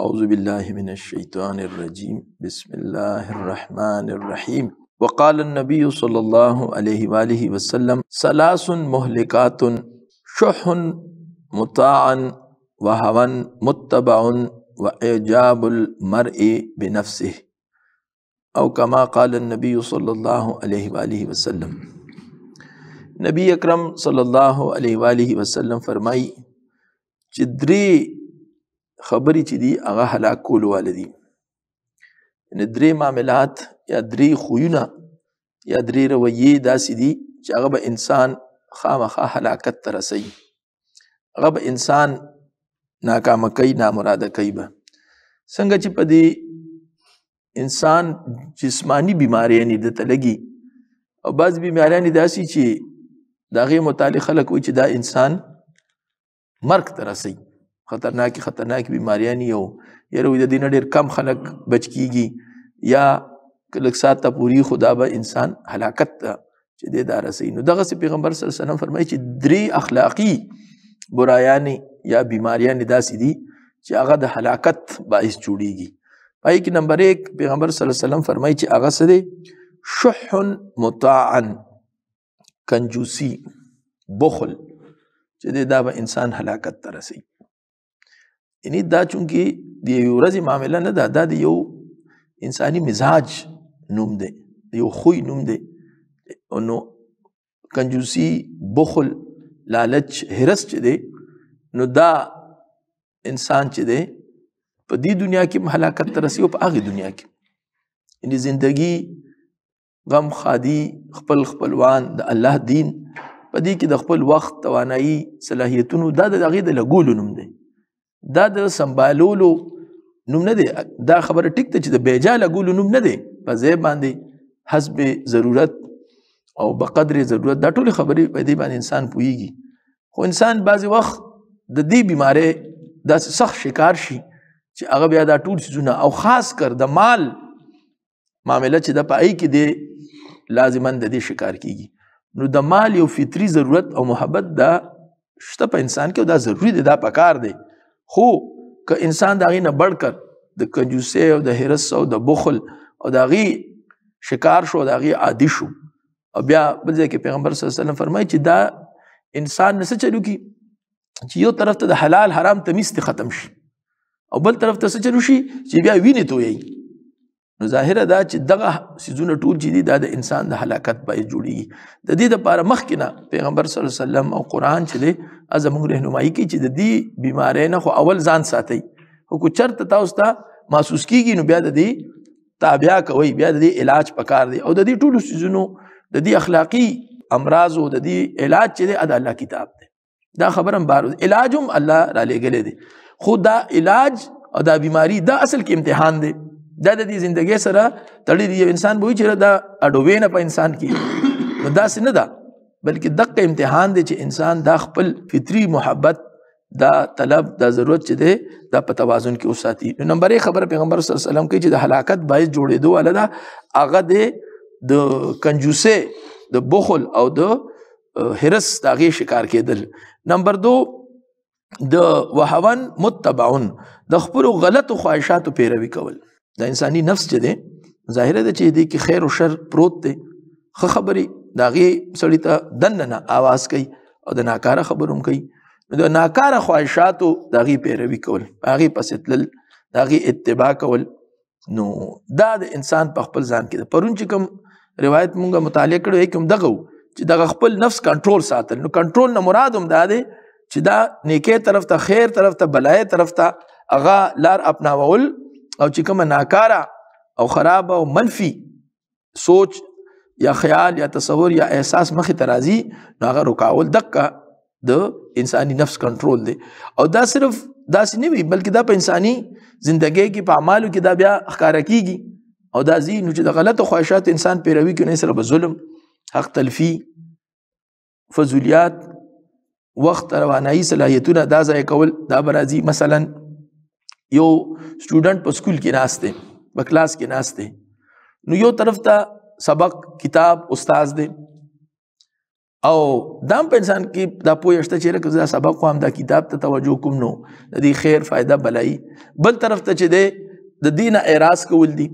أعوذ بالله من الشيطان الرجيم بسم الله الرحمن الرحيم وقال النبي صلى الله عليه وآله وسلم ثلاث مهلكات شح مطاع وهوى متبع وإعجاب المرء بنفسه او کما قال النبی صلی الله علیه و آله وسلم نبی اکرم صلی الله علیه و آله وسلم فرمای چې درې خبرې چې دي هغه هلاک کول والي دي یعنی درې معاملات یا درې خویونه یا درې رویې داسې دي چې هغه به انسان خامخا هلاکت ته رسوي هغه به انسان ناکامه کوي نامراده کوي به څنګه چې په دې انسان جسمانی بیماری نه د تلګي او بعض بیماری نه داسي چې دغه متعلق خلک وي چې دا انسان مرګ ته رسي خطرناکي خطرناکي بیماری نه یو یره د دین ډیر کم خلک بچ کیږي یا کله ساته پوری خدا به انسان هلاکت چې دې دا رسي نو دغه سي پیغمبر صلی الله علیه وسلم فرمایي چې درې اخلاقی برایان یا بیماریان داسې دي چې هغه د هلاکت باعث جوړیږي پای کې نمبر 1 پیغمبر صلی الله علیه وسلم فرمایي چې هغه څه دي شح مطاعا کنجوسی بخل چې دا به انسان هلاکت ته رسي یعنی دا چونکی د یوې ورځې معامله نه ده دا د یو انساني مزاج نوم دی د یو خوی نوم دی نو کنجوسی بخل لالچ حرس چې دی نو دا انسان چې دی په دې دنیا کې هلاکت ته رسي او په هغې دنیا کې یعنې زندګي غم خادي خپل خپلوان د الله دین په دې کې د خپل وخت توانایي صلاحیتونو دا د هغې د لګولو نوم دی دا د سمبالولو نوم نه دی دا خبره ټیک ده چې د بیجا لګولو نوم نه دی په ځای باندې حسب ضرورت او په قدر ضرورت دا ټول خبرې په دې باندې انسان پوهیږي خو انسان بعضې وخت د دې بیمارۍ داسې سخت شکار شي چې هغه بیا دا ټول څیزونه او خاص کر د مال معامله چې د پای کې دی لازما د دې شکار کیږي نو د مال یو فطری ضرورت او محبت دا شته په انسان کې دا ضروری دی دا پکار دی خو که انسان دا غي نه بړ کړ د کنجوسه او د هرس او د بخل او دا غي شکار شو دا غي عادي شو او بیا بل ځای کې پیغمبر صلی الله علیه وسلم فرمایي چې دا انسان نسه چلو کی چې یو طرف ته د حلال حرام تمیز ته ختم شي او بل طرف ته څه چلو شي چې بیا وینې تویي نو ظاهره دا چې دغه سيزونه ټول چې دي دا د انسان د هلاکت پای جوړي د دې لپاره مخکې نه پیغمبر صلی الله علیه وسلم او قران چې دی ازمو رهنمایي کوي چې د دې بیمارۍ نه خو اول ځان ساتي خو کو چرته تاسو ته محسوس کیږي نو بیا د دې تابع کوي بیا د دې علاج پکار دی او د دې ټول سيزونو د دې اخلاقی امراض او د دې علاج چې دی ادا الله کتاب دی دا خبره هم بار علاج هم الله را لېږلی دی خو دا علاج او دا بیماری دا اصل کې امتحان دی دا د دې زندګۍ سره تړلی دی یو انسان به وي چې دا اډوې نه په انسان کې نو داسې نه ده بلکې دقه امتحان دی چې انسان دا خپل فطري محبت دا طلب دا ضرورت چې دی دا په توازن کې وساتي نو نمبرې خبره پیغمبر صلی الله علیه وسلم کوي چې د هلاکت باعث جوړېدو والا دا هغه دی د کنجوسه د بخل او د هرس د هغې شکار کېدل نمبر دو د وهون متبعون د خپلو غلطو خواهشاتو پیروي کول د انساني نفس چې دی ظاهره ده چې دې کې خیر او شر پروت دی ښه خبرې د هغې سړي ته دننه آواز کوي او د ناکاره خبرو هم کوي د ناکاره خواهشاتو د هغې پیروي کول هغې پسې تلل د هغې اتباع کول نو دا د انسان په خپل ځان کې ده پرون چې کوم روایت مونږه مطالعه کړو یې کوم دغه چې دغه خپل نفس کنټرول ساتل نو کنټرول نه مراد هم دا دی چې دا نیکه طرف ته خیر طرف ته بلای طرف ته هغه لار اپناول او چې کوم ناکاره او خراب او منفي سوچ یا خیال یا تصور یا احساس مخې ته راځي نو هغه رکاول دقه د انساني نفس کنټرول دی او دا صرف داسې نه وي بلکې دا په انساني زندګۍ کې په اعمالو کې دا بیا ښکاره کیږي او دا ځي نو چې د غلطو خواهشات انسان پیروي کوي سره به ظلم حق تلفي فضولیات وخت روانایي صلاحیتونه دا ځای کول دا برازي مثلا یو سټوډنټ په سکول کې ناشته په کلاس کې ناشته نو یو طرف ته سبق کتاب استاد دی او دا په انسان کې دا پوه شته چې رکه زه سبق کوم دا کتاب ته توجه کوم نو د دې خیر فائدہ بلای بل طرف ته چې دی د دینه اعتراض کول دي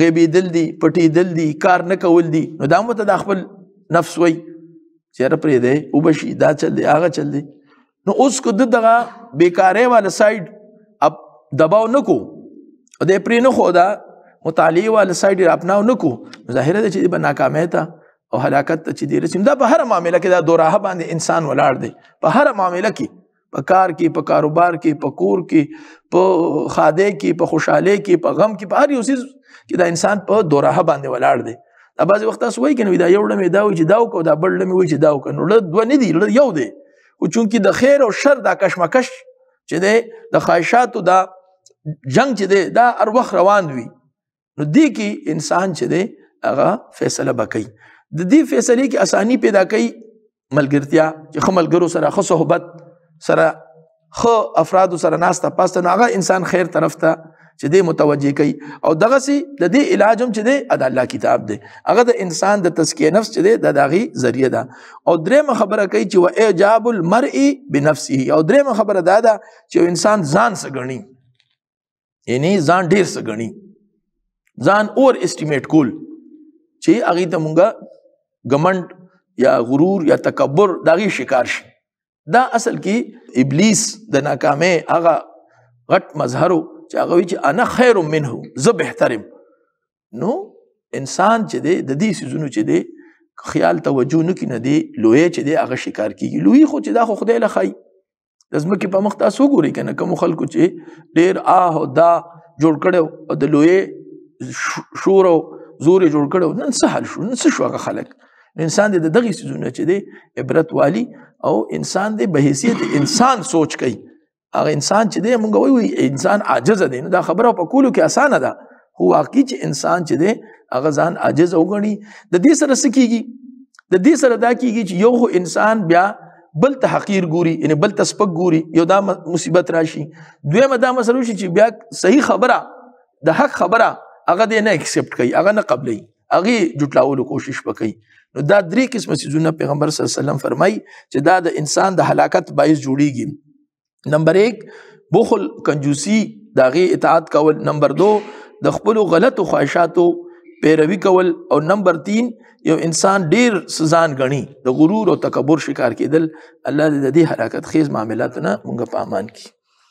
غیبېدل دي پټېدل دي کار نه کول دي نو دا مو ته د خپل نفس وای چېره پرې دی وبشي دا چل دی هغه چل دی نو اوس کو د دغه بیکارې والا سایډ اپ دباو نکو د پرې نه خو دا مطالعه والا سایډ اپناو نکو ظاهره ده چې به ناکامه تا او هلاکت ته چې دی رسیم دا په هر معاملې کې دا دوراهه باندې انسان ولاړ دی په هر معاملې کې په کار کې په کاروبار کې په کور کې په خاده کې په خوشاله کې په غم کې په هر یو څه کې دا انسان په دورهه باندې ولاړ دی دا بعضې وخت تاسو وایي که نه دا یو ډمې دا وایي چې دا وکړو دا بل ډمې وایي چې دا وکړو نو دوه نه دي یو دی خو چونکې د خیر او شر دا کشمکش چې دی د خواهشاتو دا جنگ چې دی دا هر وخت روان وي نو دې کې انسان چې دی هغه فیصله به کوي د دې فیصلې کې اسانی پیدا کوي ملګرتیا چې خو ملګرو سره خو صحبت سره خو افراد سره ناسته پاسته نو هغه انسان خیر طرف ته چې دې متوجه کوي او دغه سي د دې علاج هم چې دې د الله کتاب دی هغه د انسان د تزکیه نفس چې دې د داغي ذریعہ ده او درېمه خبره کوي چې و اعجاب المرء بنفسه او درېمه خبره دا ده چې انسان ځان سګړنی یعنی ځان ډیر څه غني ځان اور استیمیټ کول چې هغه ته مونږه غمند یا غرور یا تکبر دغه شکار شي دا اصل کې ابلیس د ناکامه هغه غټ مظهر چې هغه چې انا خیر منه زه بهترم نو انسان چې دی د دې سيزونو چې دی خیال توجه نه کینه دی لوی چې دی هغه شکار کیږي لوی خو چې دا خو خدای لخی د ځمکې په مخ تاسو ګوري کنه کوم خلکو چې ډیر آه او دا جوړ کړو او د لوی شور او زور جوړ کړو نن څه حل شو نن څه شو هغه خلک انسان دې د دغه سيزونه چې دی عبرت والی او انسان دې به حیثیت انسان سوچ کوي هغه انسان چې دی مونږ وایو انسان عاجز دی نو دا خبره په کولو کې اسانه ده هو واقعي چې انسان چې دی هغه ځان عاجز وګڼي د دې سره څه کیږي د دې سره دا کیږي چې یو انسان بیا بل ته حقیر ګوري یعنی بل ته سپک ګوري یو دا مصیبت راشي دویمه دا مسله شي چې بیا صحیح خبره د حق خبره هغه دې نه اکسپټ کوي هغه نه قبلي هغه جټلاولو کوشش وکړي نو دا درې قسمه سيزونه پیغمبر صلی الله علیه وسلم فرمای چې دا د انسان د هلاکت باعث جوړیږي نمبر 1 بخل کنجوسی داغه اطاعت کول نمبر 2 د خپل غلطو خواهشاتو پیروي کول او نمبر 3 یو انسان ډیر سزان غني د غرور او تکبر شکار کېدل الله دې د دې حرکت خیز معاملات نه موږ په امان کړي